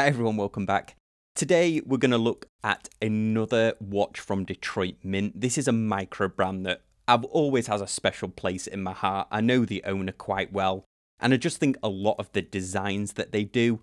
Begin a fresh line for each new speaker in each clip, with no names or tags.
Hi everyone, welcome back. Today we're going to look at another watch from Detroit Mint. This is a micro brand that I've always has a special place in my heart. I know the owner quite well, and I just think a lot of the designs that they do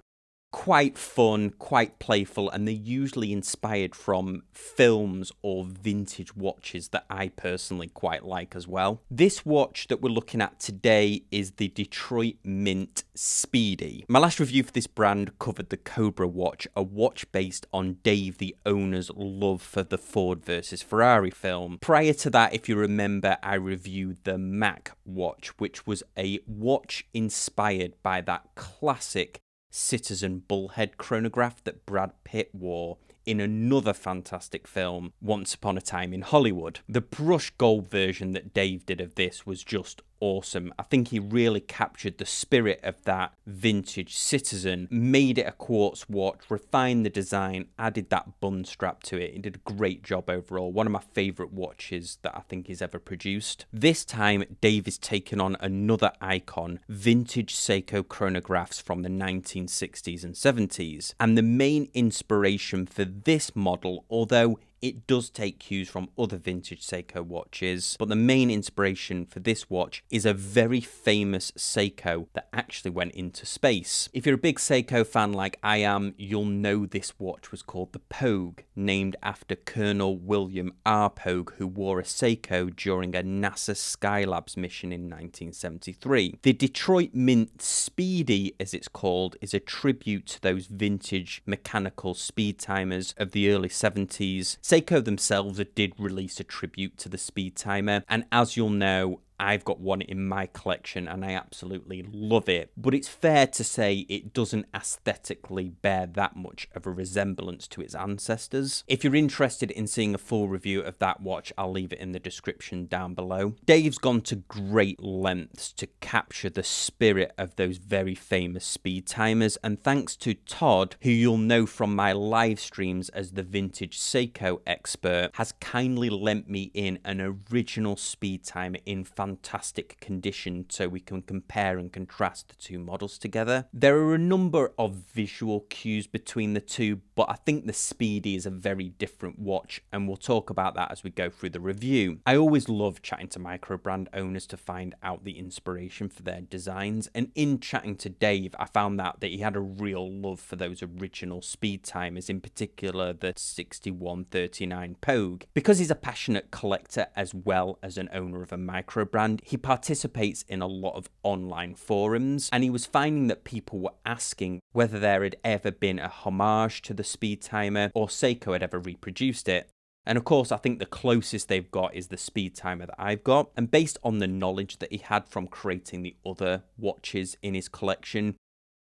quite fun, quite playful, and they're usually inspired from films or vintage watches that I personally quite like as well. This watch that we're looking at today is the Detroit Mint Speedy. My last review for this brand covered the Cobra watch, a watch based on Dave the owner's love for the Ford versus Ferrari film. Prior to that, if you remember, I reviewed the Mach watch, which was a watch inspired by that classic citizen bullhead chronograph that Brad Pitt wore in another fantastic film, Once Upon a Time in Hollywood. The brushed gold version that Dave did of this was just awesome. I think he really captured the spirit of that vintage citizen, made it a quartz watch, refined the design, added that bund strap to it. He did a great job overall. One of my favourite watches that I think he's ever produced. This time, Dave is taking on another icon, vintage Seiko chronographs from the 1960s and 70s. And the main inspiration for this model, although it does take cues from other vintage Seiko watches, but the main inspiration for this watch is a very famous Seiko that actually went into space. If you're a big Seiko fan like I am, you'll know this watch was called the Pogue, named after Colonel William R. Pogue, who wore a Seiko during a NASA Skylabs mission in 1973. The Detroit Mint Speedy, as it's called, is a tribute to those vintage mechanical speed timers of the early 70s Seiko themselves did release a tribute to the speed timer, and as you'll know, I've got one in my collection and I absolutely love it, but it's fair to say it doesn't aesthetically bear that much of a resemblance to its ancestors. If you're interested in seeing a full review of that watch, I'll leave it in the description down below. Dave's gone to great lengths to capture the spirit of those very famous speed timers, and thanks to Todd, who you'll know from my live streams as the vintage Seiko expert, has kindly lent me in an original speed timer in fantastic condition so we can compare and contrast the two models together. There are a number of visual cues between the two, but I think the Speedy is a very different watch, and we'll talk about that as we go through the review. I always love chatting to micro brand owners to find out the inspiration for their designs, and in chatting to Dave, I found out that he had a real love for those original speed timers, in particular the 6139 Pogue. Because he's a passionate collector as well as an owner of a micro brand, brand, he participates in a lot of online forums, and he was finding that people were asking whether there had ever been a homage to the speed timer or Seiko had ever reproduced it. And of course, I think the closest they've got is the speed timer that I've got. And based on the knowledge that he had from creating the other watches in his collection,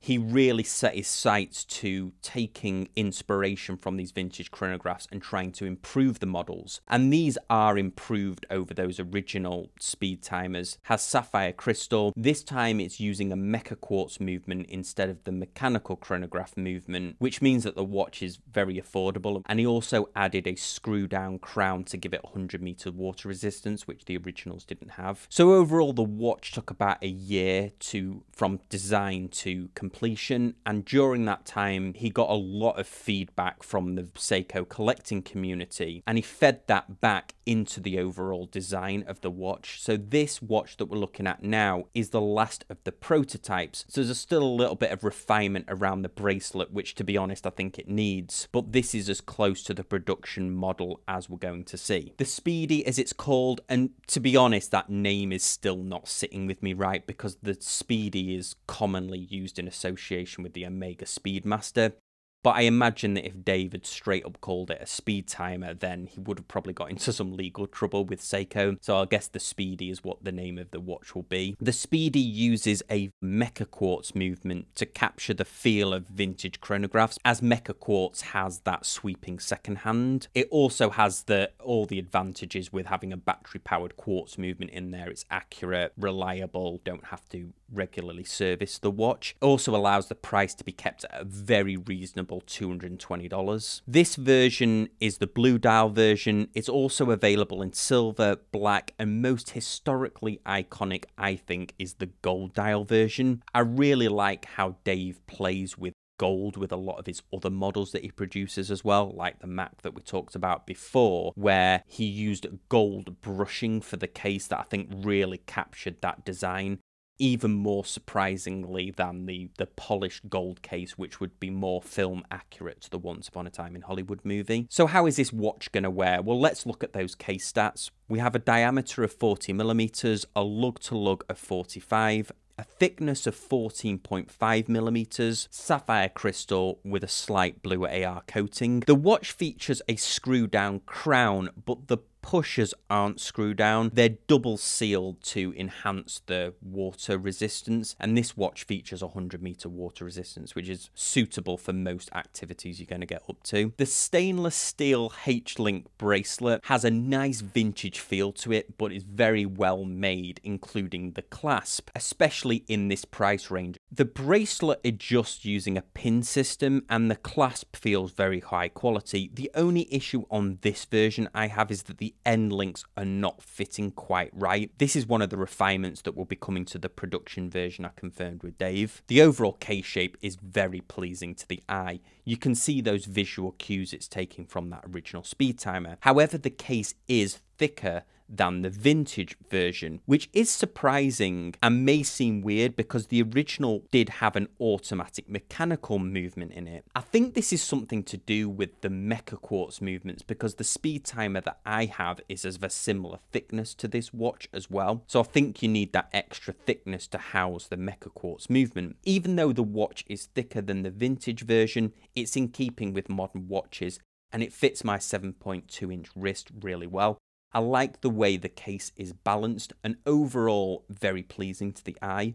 he really set his sights to taking inspiration from these vintage chronographs and trying to improve the models. And these are improved over those original speed timers. Has sapphire crystal. This time it's using a mecha quartz movement instead of the mechanical chronograph movement, which means that the watch is very affordable. And he also added a screw down crown to give it 100 meter water resistance, which the originals didn't have. So overall, the watch took about a year to from design to completion. And during that time, he got a lot of feedback from the Seiko collecting community and he fed that back into the overall design of the watch. So, this watch that we're looking at now is the last of the prototypes. So, there's still a little bit of refinement around the bracelet, which to be honest, I think it needs. But this is as close to the production model as we're going to see. The Speedy, as it's called, and to be honest, that name is still not sitting with me right because the Speedy is commonly used in association with the Omega Speedmaster. But I imagine that if David straight up called it a speed timer, then he would have probably got into some legal trouble with Seiko. So I guess the Speedy is what the name of the watch will be. The Speedy uses a Mecha Quartz movement to capture the feel of vintage chronographs, as Mecha Quartz has that sweeping second hand. It also has the all the advantages with having a battery powered quartz movement in there. It's accurate, reliable, don't have to regularly service the watch. Also allows the price to be kept at a very reasonable $220. This version is the blue dial version. It's also available in silver, black, and most historically iconic, I think, is the gold dial version. I really like how Dave plays with gold with a lot of his other models that he produces as well, like the Mach that we talked about before, where he used gold brushing for the case that I think really captured that design even more surprisingly than the the polished gold case which would be more film accurate to the once upon a time in hollywood movie. So how is this watch going to wear? Well let's look at those case stats. We have a diameter of 40 millimeters a lug to lug of 45 a thickness of 14.5 millimeters, sapphire crystal with a slight blue AR coating. The watch features a screw down crown, but the pushers aren't screwed down. They're double sealed to enhance the water resistance. And this watch features 100 meter water resistance, which is suitable for most activities you're going to get up to. The stainless steel H-Link bracelet has a nice vintage feel to it, but is very well made, including the clasp, especially in this price range. The bracelet adjusts using a pin system and the clasp feels very high quality. The only issue on this version I have is that the end links are not fitting quite right. This is one of the refinements that will be coming to the production version I confirmed with Dave. The overall case shape is very pleasing to the eye. You can see those visual cues it's taking from that original speed timer. However, the case is thicker than the vintage version, which is surprising and may seem weird because the original did have an automatic mechanical movement in it. I think this is something to do with the Mecha Quartz movements because the speed timer that I have is of a similar thickness to this watch as well. So I think you need that extra thickness to house the Mecha Quartz movement. Even though the watch is thicker than the vintage version, it's in keeping with modern watches and it fits my 7.2 inch wrist really well. I like the way the case is balanced and overall very pleasing to the eye.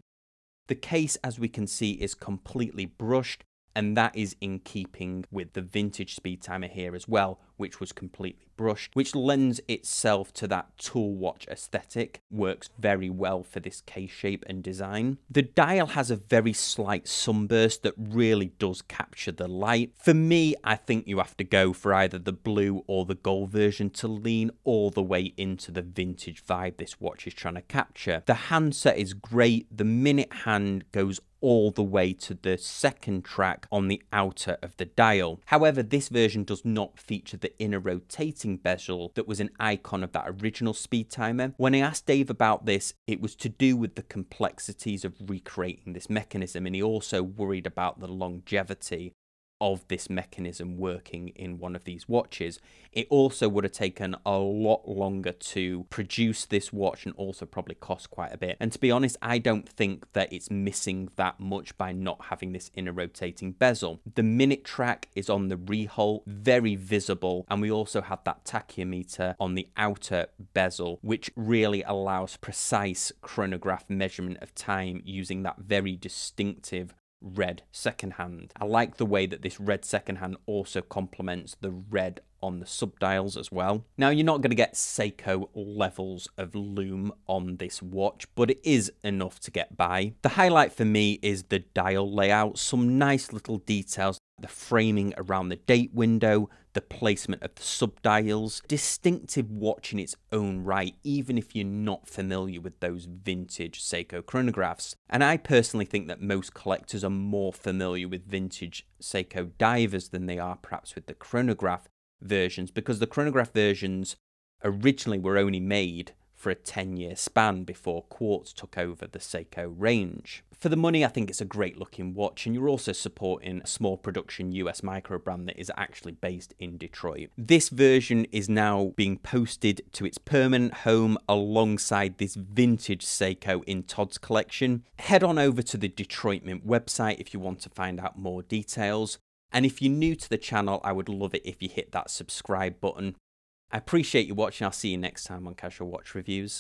The case, as we can see, is completely brushed and that is in keeping with the vintage speed timer here as well, which was completely brushed, which lends itself to that tool watch aesthetic, works very well for this case shape and design. The dial has a very slight sunburst that really does capture the light. For me, I think you have to go for either the blue or the gold version to lean all the way into the vintage vibe this watch is trying to capture. The handset is great, the minute hand goes all the way to the second track on the outer of the dial. However, this version does not feature the inner rotating bezel that was an icon of that original speed timer. When I asked Dave about this, it was to do with the complexities of recreating this mechanism and he also worried about the longevity of this mechanism working in one of these watches. It also would have taken a lot longer to produce this watch and also probably cost quite a bit. And to be honest, I don't think that it's missing that much by not having this inner rotating bezel. The minute track is on the rehaut, very visible, and we also have that tachymeter on the outer bezel, which really allows precise chronograph measurement of time using that very distinctive red second hand. I like the way that this red second hand also complements the red on the subdials as well. Now you're not going to get Seiko levels of lume on this watch, but it is enough to get by. The highlight for me is the dial layout, some nice little details the framing around the date window, the placement of the subdials, distinctive watch in its own right, even if you're not familiar with those vintage Seiko chronographs. And I personally think that most collectors are more familiar with vintage Seiko divers than they are perhaps with the chronograph versions, because the chronograph versions originally were only made for a 10 year span before Quartz took over the Seiko range. For the money, I think it's a great looking watch, and you're also supporting a small production US micro brand that is actually based in Detroit. This version is now being posted to its permanent home alongside this vintage Seiko in Todd's collection. Head on over to the Detroit Mint website if you want to find out more details. And if you're new to the channel, I would love it if you hit that subscribe button. I appreciate you watching. I'll see you next time on Casual Watch Reviews.